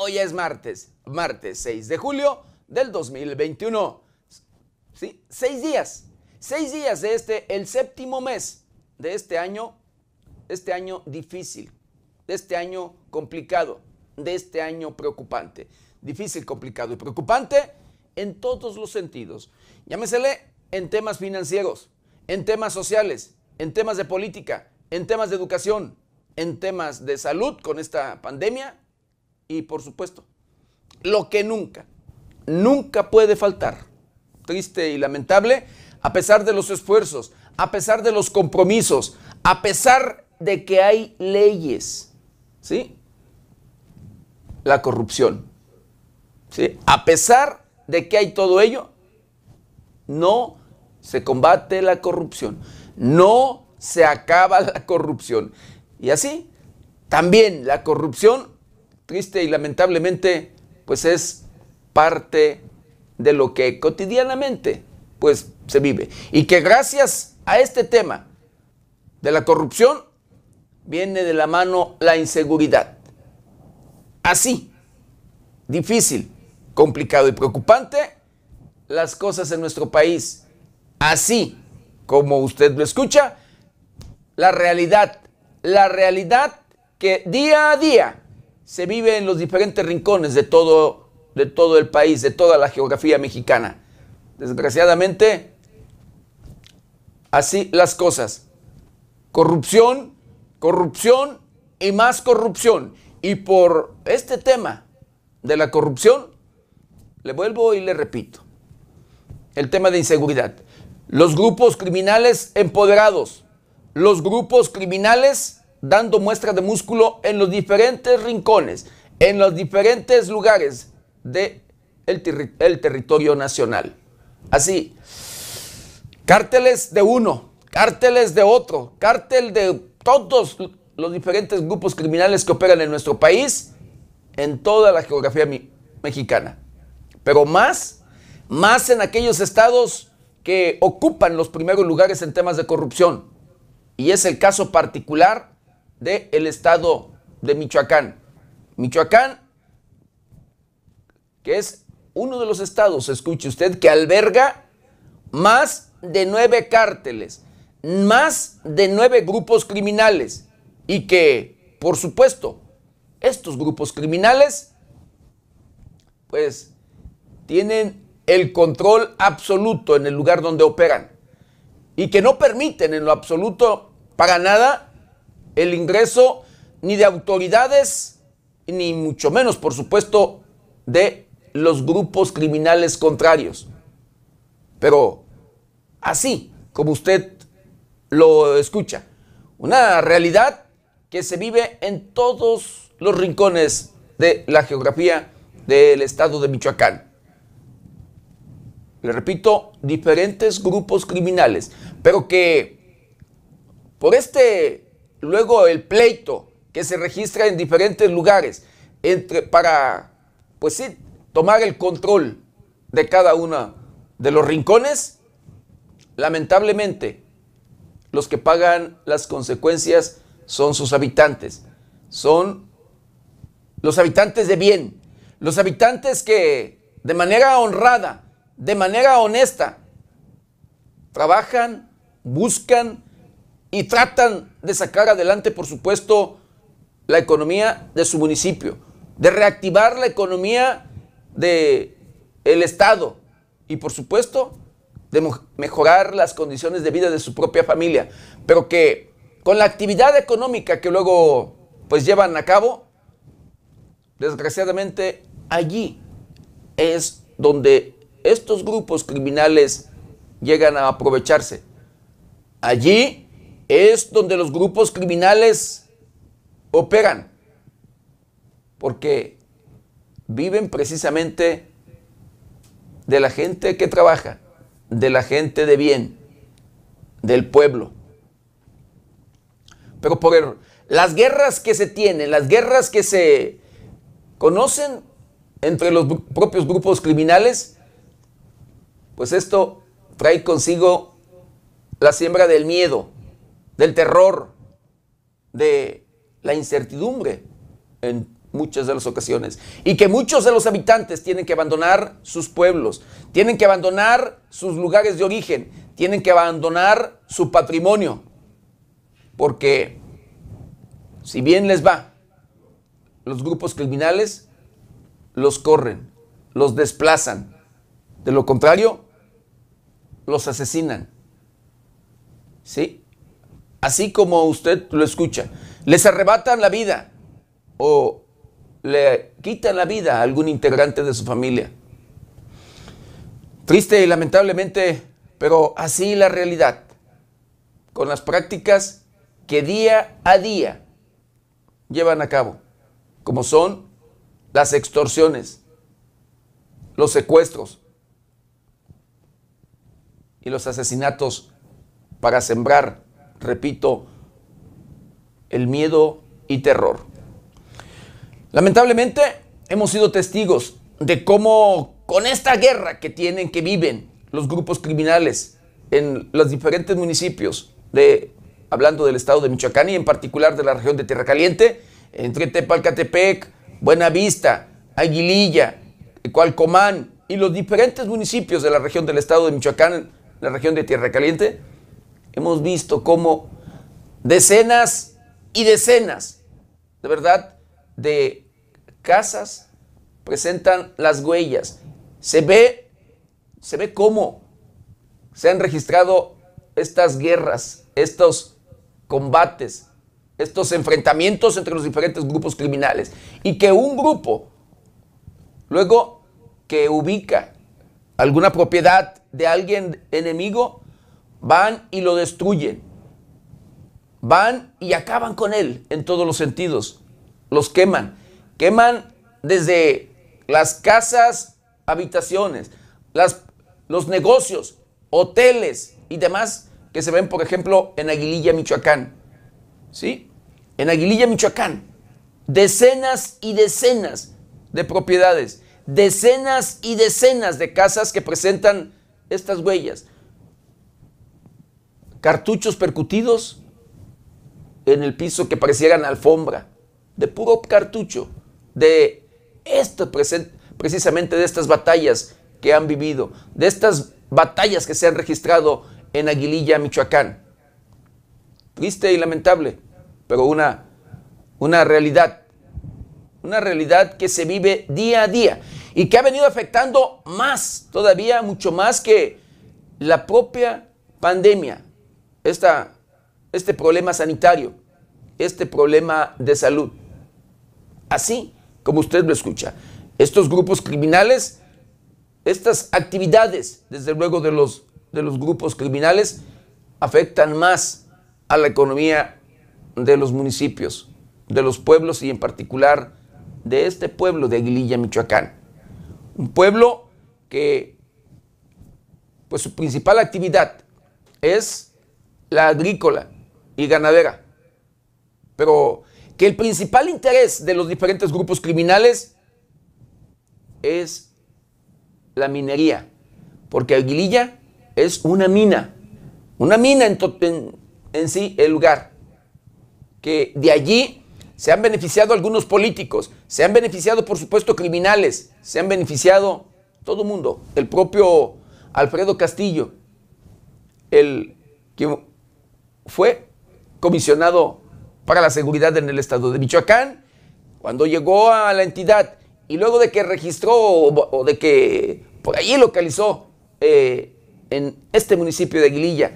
Hoy es martes, martes 6 de julio del 2021. ¿Sí? Seis días, seis días de este, el séptimo mes de este año, este año difícil, de este año complicado, de este año preocupante. Difícil, complicado y preocupante en todos los sentidos. Llámesele en temas financieros, en temas sociales, en temas de política, en temas de educación, en temas de salud con esta pandemia y por supuesto, lo que nunca, nunca puede faltar, triste y lamentable, a pesar de los esfuerzos, a pesar de los compromisos, a pesar de que hay leyes, ¿sí? La corrupción, ¿sí? A pesar de que hay todo ello, no se combate la corrupción, no se acaba la corrupción. Y así, también la corrupción, triste y lamentablemente, pues es parte de lo que cotidianamente pues se vive. Y que gracias a este tema de la corrupción viene de la mano la inseguridad. Así, difícil, complicado y preocupante las cosas en nuestro país. Así como usted lo escucha, la realidad, la realidad que día a día se vive en los diferentes rincones de todo, de todo el país, de toda la geografía mexicana. Desgraciadamente, así las cosas. Corrupción, corrupción y más corrupción. Y por este tema de la corrupción, le vuelvo y le repito, el tema de inseguridad. Los grupos criminales empoderados, los grupos criminales dando muestra de músculo en los diferentes rincones, en los diferentes lugares del de el territorio nacional. Así, cárteles de uno, cárteles de otro, cártel de todos los diferentes grupos criminales que operan en nuestro país, en toda la geografía mexicana. Pero más, más en aquellos estados que ocupan los primeros lugares en temas de corrupción. Y es el caso particular del estado de Michoacán. Michoacán, que es uno de los estados, escuche usted, que alberga más de nueve cárteles, más de nueve grupos criminales y que, por supuesto, estos grupos criminales, pues, tienen el control absoluto en el lugar donde operan y que no permiten en lo absoluto para nada el ingreso ni de autoridades, ni mucho menos, por supuesto, de los grupos criminales contrarios. Pero así como usted lo escucha, una realidad que se vive en todos los rincones de la geografía del estado de Michoacán. Le repito, diferentes grupos criminales, pero que por este, luego el pleito que se registra en diferentes lugares entre, para, pues sí, tomar el control de cada uno de los rincones, lamentablemente los que pagan las consecuencias son sus habitantes, son los habitantes de bien, los habitantes que de manera honrada, de manera honesta, trabajan, buscan y tratan de sacar adelante, por supuesto, la economía de su municipio, de reactivar la economía de el Estado y por supuesto de mejorar las condiciones de vida de su propia familia, pero que con la actividad económica que luego pues llevan a cabo, desgraciadamente allí es donde estos grupos criminales llegan a aprovecharse. Allí es donde los grupos criminales operan. Porque viven precisamente de la gente que trabaja, de la gente de bien, del pueblo. Pero por las guerras que se tienen, las guerras que se conocen entre los propios grupos criminales, pues esto trae consigo la siembra del miedo, del terror, de la incertidumbre en muchas de las ocasiones. Y que muchos de los habitantes tienen que abandonar sus pueblos, tienen que abandonar sus lugares de origen, tienen que abandonar su patrimonio. Porque si bien les va, los grupos criminales los corren, los desplazan. De lo contrario, los asesinan. ¿Sí? Así como usted lo escucha. Les arrebatan la vida o le quitan la vida a algún integrante de su familia. Triste y lamentablemente, pero así la realidad. Con las prácticas que día a día llevan a cabo, como son las extorsiones, los secuestros y los asesinatos para sembrar, repito, el miedo y terror. Lamentablemente hemos sido testigos de cómo con esta guerra que tienen, que viven los grupos criminales en los diferentes municipios de, hablando del estado de Michoacán y en particular de la región de Tierra Caliente, entre Tepalcatepec, Buenavista, Aguililla, Cualcomán y los diferentes municipios de la región del estado de Michoacán, la región de Tierra Caliente, hemos visto cómo decenas y decenas, de verdad, de casas presentan las huellas. Se ve, se ve cómo se han registrado estas guerras, estos combates, estos enfrentamientos entre los diferentes grupos criminales. Y que un grupo, luego que ubica alguna propiedad de alguien enemigo, van y lo destruyen. Van y acaban con él en todos los sentidos. Los queman. Queman desde las casas, habitaciones, los negocios, hoteles y demás que se ven, por ejemplo, en Aguililla, Michoacán. ¿Sí? En Aguililla, Michoacán. Decenas y decenas de propiedades, decenas y decenas de casas que presentan estas huellas. Cartuchos percutidos en el piso que parecieran alfombra, de puro cartucho, de esto precisamente de estas batallas que han vivido, de estas batallas que se han registrado en Aguililla, Michoacán. Triste y lamentable, pero una, una realidad, una realidad que se vive día a día y que ha venido afectando más, todavía mucho más que la propia pandemia, esta, este problema sanitario, este problema de salud. Así como usted lo escucha, estos grupos criminales, estas actividades, desde luego de los, de los grupos criminales, afectan más a la economía de los municipios, de los pueblos y en particular de este pueblo de Aguililla, Michoacán. Un pueblo que, pues su principal actividad es la agrícola y ganadera. Pero que el principal interés de los diferentes grupos criminales es la minería. Porque Aguililla es una mina. Una mina en, en, en sí el lugar. Que de allí se han beneficiado algunos políticos, se han beneficiado por supuesto criminales, se han beneficiado todo el mundo. El propio Alfredo Castillo, el que fue comisionado para la seguridad en el estado de Michoacán, cuando llegó a la entidad y luego de que registró o, de que por allí localizó eh, en este municipio de Aguililla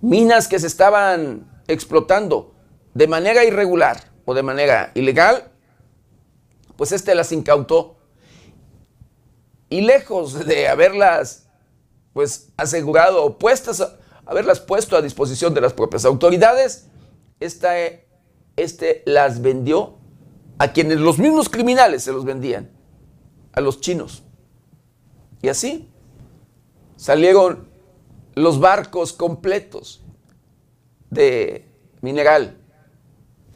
minas que se estaban explotando de manera irregular o de manera ilegal, pues este las incautó. Y lejos de haberlas pues asegurado o puestas, haberlas puesto a disposición de las propias autoridades, este las vendió a quienes los mismos criminales se los vendían, a los chinos. Y así salieron los barcos completos de mineral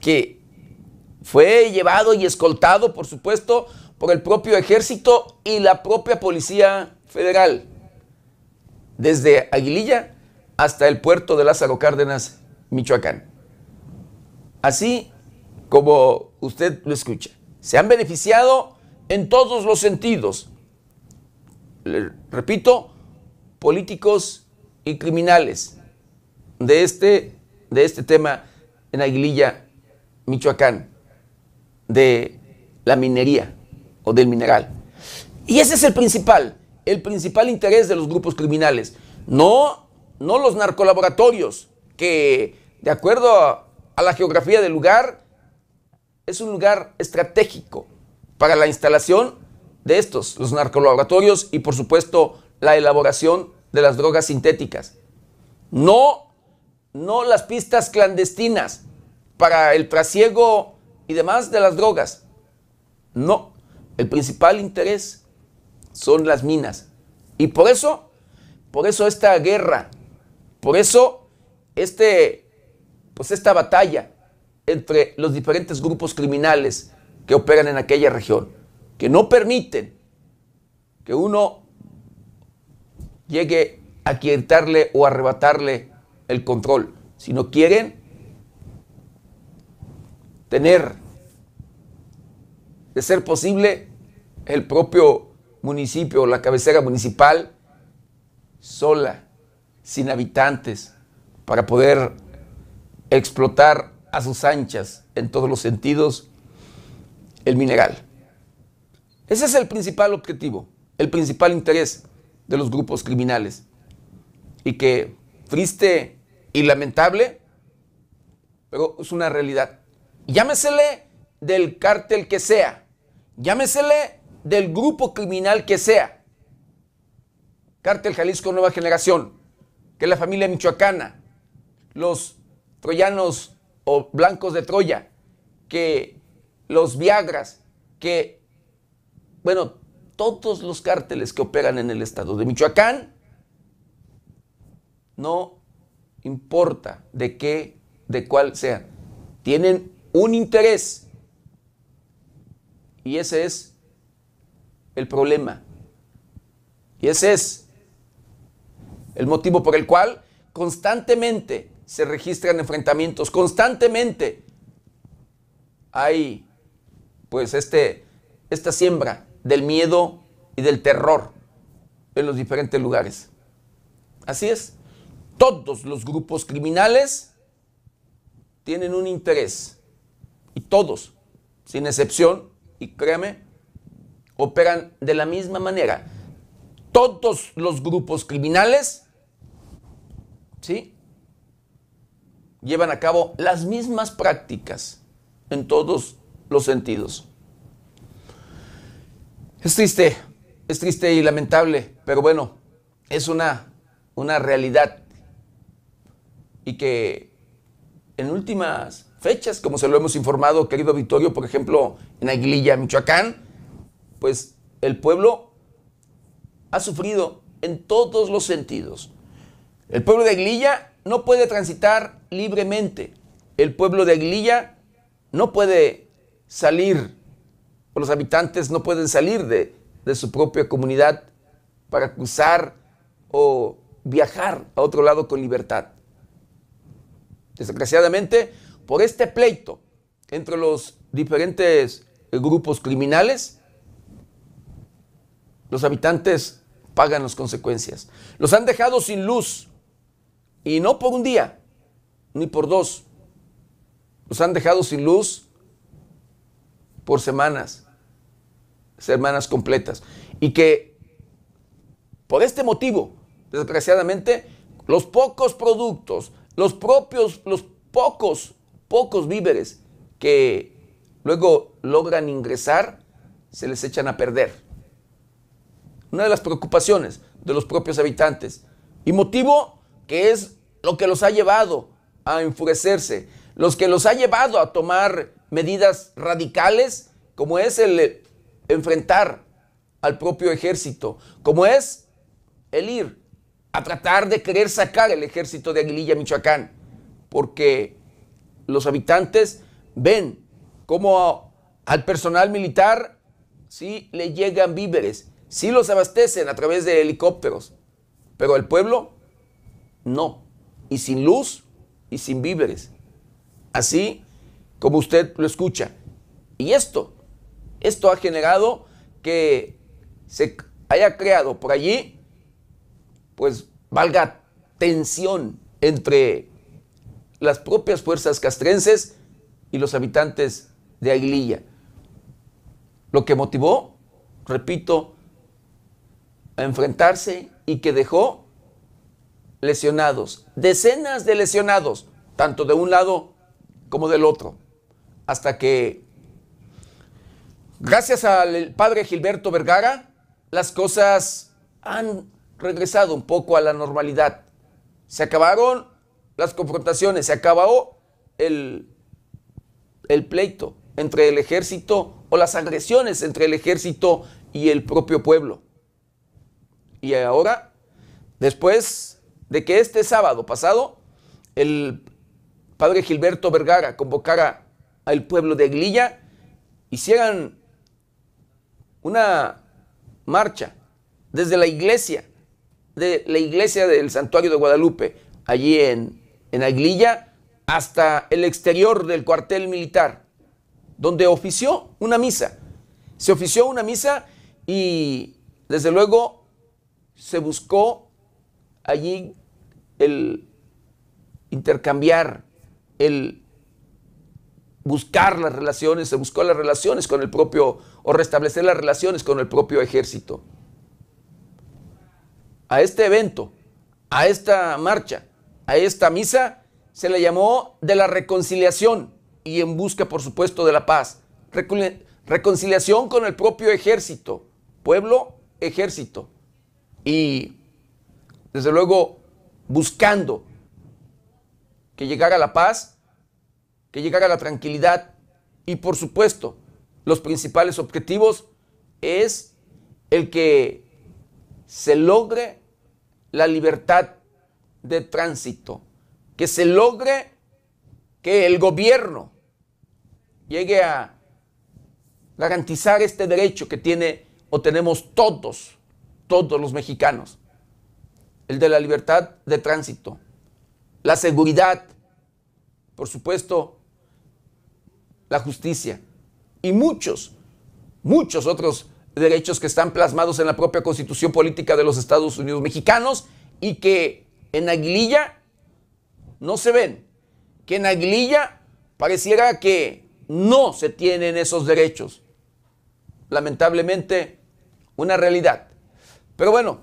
que fue llevado y escoltado, por supuesto, por el propio ejército y la propia Policía Federal, desde Aguililla hasta el puerto de Lázaro Cárdenas, Michoacán. Así como usted lo escucha. se han beneficiado en todos los sentidos. repito, políticos y criminales de este, de este tema en Aguililla, Michoacán, de la minería o del mineral. Y ese es el principal, el principal interés de los grupos criminales. No, no los narcolaboratorios, que de acuerdo a, la geografía del lugar, es un lugar estratégico para la instalación de estos, los narcolaboratorios y por supuesto la elaboración de las drogas sintéticas. No, no las pistas clandestinas para el trasiego y demás de las drogas. No, el principal interés son las minas. Y por eso, por eso esta guerra, por eso este, pues esta batalla entre los diferentes grupos criminales que operan en aquella región, que no permiten que uno llegue a quitarle o arrebatarle el control, sino quieren tener, de ser posible, el propio municipio, la cabecera municipal, sola, sin habitantes, para poder explotar a sus anchas, en todos los sentidos, el mineral. Ese es el principal objetivo, el principal interés de los grupos criminales. Y que triste y lamentable, pero es una realidad. Llámesele del cártel que sea, llámesele del grupo criminal que sea. Cártel Jalisco Nueva Generación, que la familia michoacana, los troyanos o blancos de Troya, que los Viagras, que, bueno, todos los cárteles que operan en el estado de Michoacán, no importa de qué, de cuál sea, tienen un interés. Y ese es el problema. Y ese es el motivo por el cual constantemente se registran enfrentamientos, constantemente hay pues este, esta siembra del miedo y del terror en los diferentes lugares. Así es. Todos los grupos criminales tienen un interés y todos, sin excepción, y créeme, operan de la misma manera. Todos los grupos criminales, ¿sí? Llevan a cabo las mismas prácticas en todos los sentidos. Es triste, es triste y lamentable, pero bueno, es una, una realidad. Y que en últimas fechas, como se lo hemos informado, querido Vittorio, por ejemplo, en Aguililla, Michoacán, pues el pueblo ha sufrido en todos los sentidos. El pueblo de Aguililla no puede transitar libremente. El pueblo de Aguililla no puede salir, los habitantes no pueden salir de, de su propia comunidad para cruzar o viajar a otro lado con libertad. Desgraciadamente, por este pleito entre los diferentes grupos criminales, los habitantes pagan las consecuencias. Los han dejado sin luz, y no por un día, ni por dos. Los han dejado sin luz por semanas, semanas completas. Y que por este motivo, desgraciadamente, los pocos productos, los propios, los pocos, pocos víveres que luego logran ingresar, se les echan a perder. Una de las preocupaciones de los propios habitantes. Y motivo que es lo que los ha llevado a enfurecerse, los que los ha llevado a tomar medidas radicales, como es el enfrentar al propio ejército, como es el ir a tratar de querer sacar el ejército de Aguililla, Michoacán, porque los habitantes ven cómo al personal militar sí le llegan víveres, sí los abastecen a través de helicópteros, pero el pueblo no, y sin luz y sin víveres, así como usted lo escucha. Y esto Esto ha generado que se haya creado por allí, pues valga tensión entre las propias fuerzas castrenses y los habitantes de Aguililla. Lo que motivó, repito, a enfrentarse y que dejó lesionados, decenas de lesionados, tanto de un lado como del otro, hasta que, gracias al padre Gilberto Vergara, las cosas han regresado un poco a la normalidad. Se acabaron las confrontaciones, se acabó el, el pleito entre el ejército o las agresiones entre el ejército y el propio pueblo. Y ahora, después de que este sábado pasado, el padre Gilberto Vergara convocara al pueblo de Aguililla, hicieran una marcha desde la iglesia, de la iglesia del santuario de Guadalupe, allí en, en hasta el exterior del cuartel militar, donde ofició una misa. Se ofició una misa y desde luego se buscó allí el intercambiar, el buscar las relaciones, se buscó las relaciones con el propio, o restablecer las relaciones con el propio ejército. A este evento, a esta marcha, a esta misa, se le llamó de la reconciliación y en busca, por supuesto, de la paz. reconciliación con el propio ejército, pueblo, ejército. Y, desde luego, buscando que llegara la paz, que llegara la tranquilidad. Y, por supuesto, los principales objetivos es el que se logre la libertad de tránsito, que se logre que el gobierno llegue a garantizar este derecho que tiene o tenemos todos, todos los mexicanos, el de la libertad de tránsito, la seguridad, por supuesto, la justicia y muchos, muchos otros derechos que están plasmados en la propia constitución política de los Estados Unidos mexicanos y que en Aguililla no se ven, que en Aguililla pareciera que no se tienen esos derechos. Lamentablemente, una realidad. Pero bueno,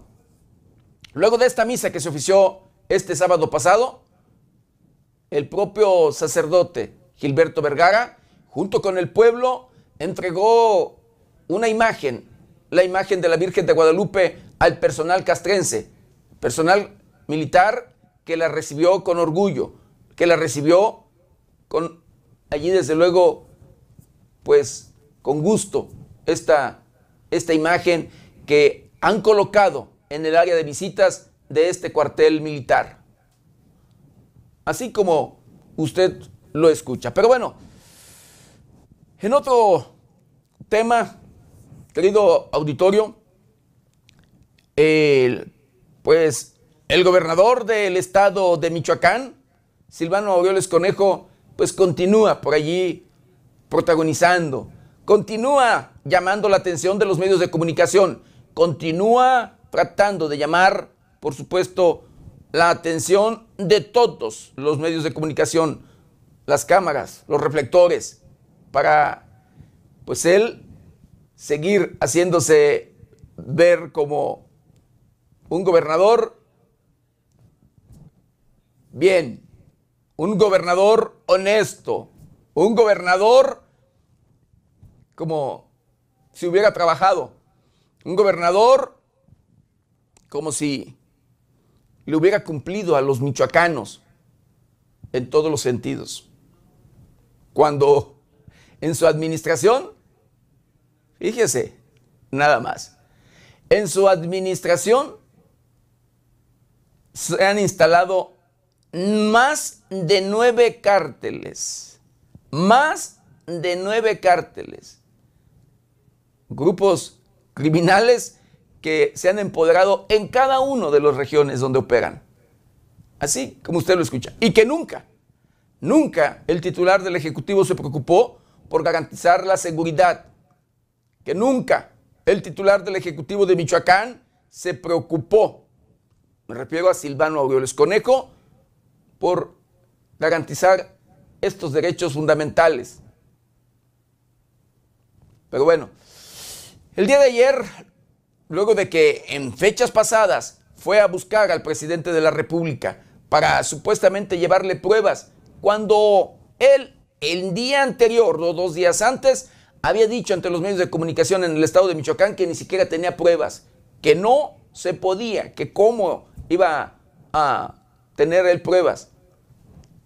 luego de esta misa que se ofició este sábado pasado, el propio sacerdote Gilberto Vergara, junto con el pueblo, entregó una imagen, la imagen de la Virgen de Guadalupe al personal castrense, personal militar que la recibió con orgullo, que la recibió con allí desde luego, pues con gusto, esta, esta imagen que han colocado en el área de visitas de este cuartel militar. Así como usted lo escucha. Pero bueno, en otro tema, querido auditorio, pues el gobernador del estado de Michoacán, Silvano Aureoles Conejo, pues continúa por allí protagonizando, continúa llamando la atención de los medios de comunicación, continúa tratando de llamar, por supuesto, la atención de todos los medios de comunicación, las cámaras, los reflectores, para pues él seguir haciéndose ver como un gobernador. Bien, un gobernador honesto, un gobernador como si hubiera trabajado, un gobernador como si le hubiera cumplido a los michoacanos en todos los sentidos. Cuando en su administración, fíjese, nada más, en su administración se han instalado más de nueve cárteles, más de nueve cárteles, grupos criminales que se han empoderado en cada una de las regiones donde operan. Así como usted lo escucha. Y que nunca, nunca el titular del Ejecutivo se preocupó por garantizar la seguridad que nunca el titular del Ejecutivo de Michoacán se preocupó, me refiero a Silvano Aureoles Conejo, por garantizar estos derechos fundamentales. Pero bueno, el día de ayer, luego de que en fechas pasadas fue a buscar al presidente de la República para supuestamente llevarle pruebas, cuando él el día anterior o dos días antes había dicho ante los medios de comunicación en el estado de Michoacán que ni siquiera tenía pruebas, que no se podía, que cómo iba a tener él pruebas.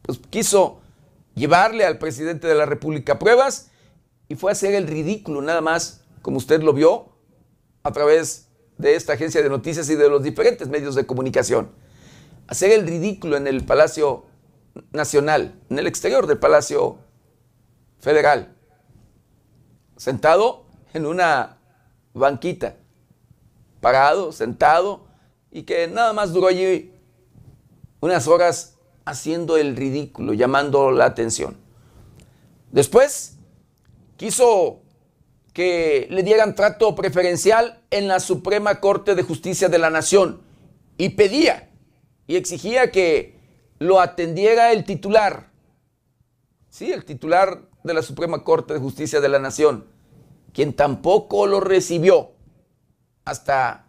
Pues quiso llevarle al presidente de la República pruebas y fue a hacer el ridículo nada más, como usted lo vio, a través de esta agencia de noticias y de los diferentes medios de comunicación. Hacer el ridículo en el Palacio Nacional, en el exterior del Palacio Federal, sentado en una banquita, parado, sentado, y que nada más duró allí unas horas haciendo el ridículo, llamando la atención. Después quiso que le dieran trato preferencial en la Suprema Corte de Justicia de la Nación y pedía y exigía que lo atendiera el titular, sí, el titular de la Suprema Corte de Justicia de la Nación, quien tampoco lo recibió. Hasta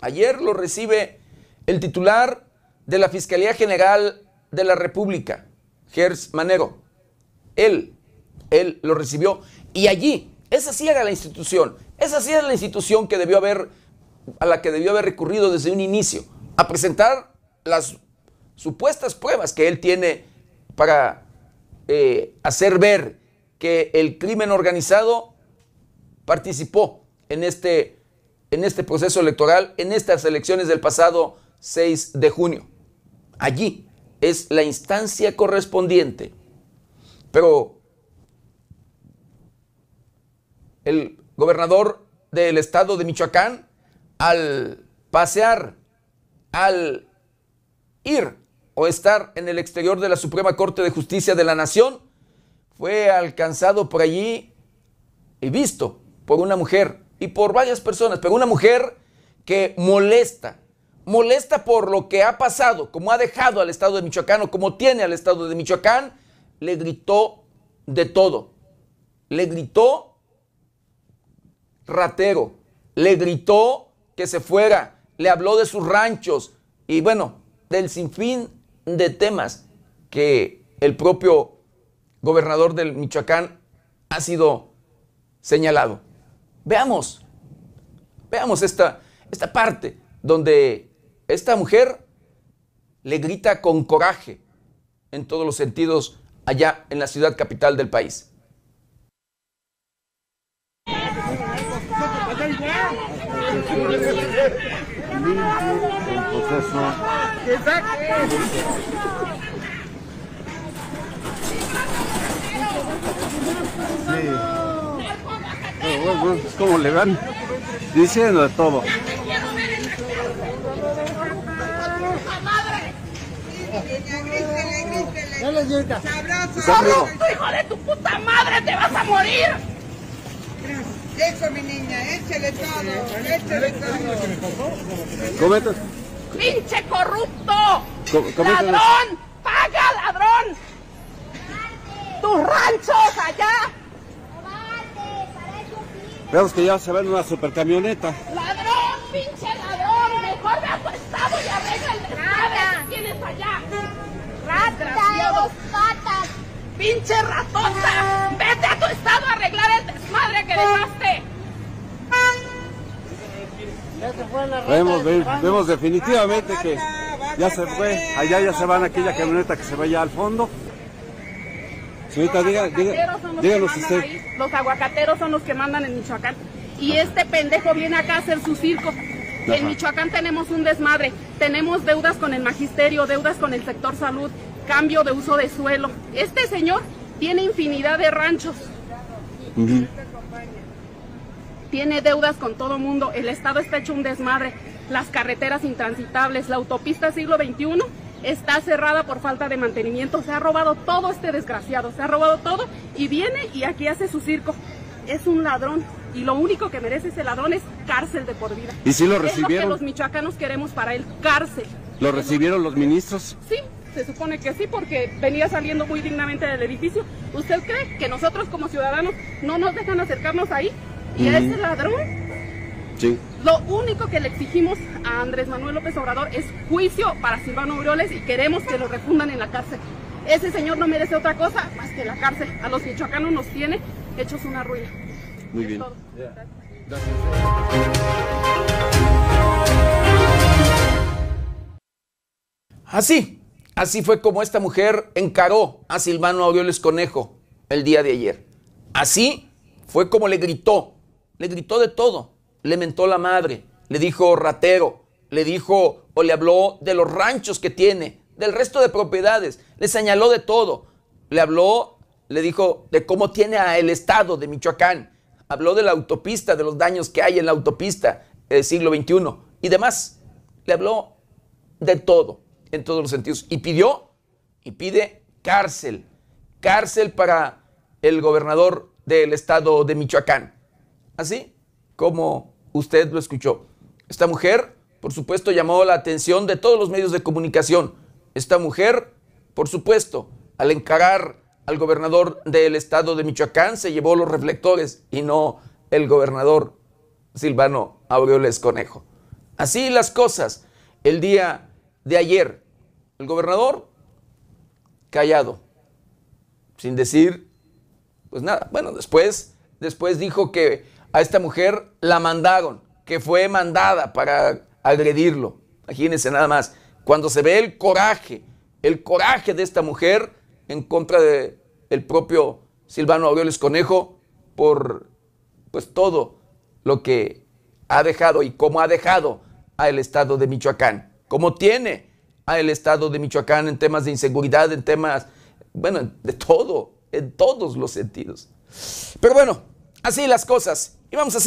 ayer lo recibe el titular de la Fiscalía General de la República, Gers Manero. Él, él lo recibió y allí, esa sí era la institución, esa sí era la institución que debió haber, a la que debió haber recurrido desde un inicio, a presentar las supuestas pruebas que él tiene para eh, hacer ver que el crimen organizado participó en este, en este proceso electoral, en estas elecciones del pasado 6 de junio. Allí es la instancia correspondiente. Pero el gobernador del estado de Michoacán, al pasear, al ir o estar en el exterior de la Suprema Corte de Justicia de la Nación, fue alcanzado por allí y visto por una mujer y por varias personas, pero una mujer que molesta, molesta por lo que ha pasado, como ha dejado al estado de Michoacán o como tiene al estado de Michoacán, le gritó de todo. Le gritó ratero, le gritó que se fuera, le habló de sus ranchos y bueno, del sinfín de temas que el propio gobernador del Michoacán ha sido señalado. Veamos, veamos esta, esta parte donde esta mujer le grita con coraje en todos los sentidos allá en la ciudad capital del país. Sí. Pero bueno, es como le van diciendo de todo. ¡Corrupto, hijo de tu puta madre! ¡Te vas a morir! Eso, mi niña, échale todo, échale todo. Comenta. ¡Pinche corrupto! ¡Ladrón! ¡Paga, ladrón! ¡Tus ranchos allá! Vemos que ya se va en una supercamioneta. ¡Ladrón, pinche ladrón! ¡Mejor ve a tu estado y arregla el desmadre que tienes allá! ¡Desgraciado! ¡Pinche ratota! ¡Vete a tu estado a arreglar el desmadre que dejaste! Vemos, ve- vemos definitivamente que ya se fue. Allá ya se van aquella camioneta que se ve ya al fondo. Señorita, diga, diga, los díganos que usted. mandan ahí. Los aguacateros son los que mandan en Michoacán. Y este pendejo viene acá a hacer su circo. Ajá. En Michoacán tenemos un desmadre. Tenemos deudas con el magisterio, deudas con el sector salud, cambio de uso de suelo. Este señor tiene infinidad de ranchos. Tiene deudas con todo mundo. El Estado está hecho un desmadre. Las carreteras intransitables, la autopista siglo XXI está cerrada por falta de mantenimiento. Se ha robado todo este desgraciado. Se ha robado todo y viene y aquí hace su circo. Es un ladrón. y lo único que merece ese ladrón es cárcel de por vida. ¿Y si lo Es lo que recibieron? los michoacanos queremos para él, cárcel. ¿Lo recibieron los ministros? Sí, se supone que sí, porque venía saliendo muy dignamente del edificio. ¿Usted cree que nosotros como ciudadanos no nos dejan acercarnos ahí? Y a ese ladrón, Sí. lo único que le exigimos a Andrés Manuel López Obrador es juicio para Silvano Aureoles y queremos que lo refundan en la cárcel. Ese señor no merece otra cosa más que la cárcel. A los michoacanos nos tiene hechos una ruina. Muy Es bien. Así, así fue como esta mujer encaró a Silvano Aureoles Conejo el día de ayer. Así fue como le gritó, le gritó de todo, le mentó la madre, le dijo ratero, le dijo o le habló de los ranchos que tiene, del resto de propiedades, le señaló de todo, le habló, le dijo de cómo tiene a el estado de Michoacán, habló de la autopista, de los daños que hay en la autopista del siglo XXI y demás. Le habló de todo, en todos los sentidos. Y pidió, y pide cárcel, cárcel para el gobernador del estado de Michoacán. Así como usted lo escuchó. Esta mujer, por supuesto, llamó la atención de todos los medios de comunicación. Esta mujer, por supuesto, al encarar al gobernador del estado de Michoacán, se llevó los reflectores y no el gobernador Silvano Aureoles Conejo. Así las cosas. El día de ayer, el gobernador callado, sin decir, pues nada. Bueno, después, después dijo que a esta mujer la mandaron, que fue mandada para agredirlo. Imagínense nada más, cuando se ve el coraje, el coraje de esta mujer en contra de el propio Silvano Aureoles Conejo por pues todo lo que ha dejado y cómo ha dejado al estado de Michoacán, cómo tiene al estado de Michoacán en temas de inseguridad, en temas, bueno, de todo, en todos los sentidos. Pero bueno, así las cosas. Y vamos a hacer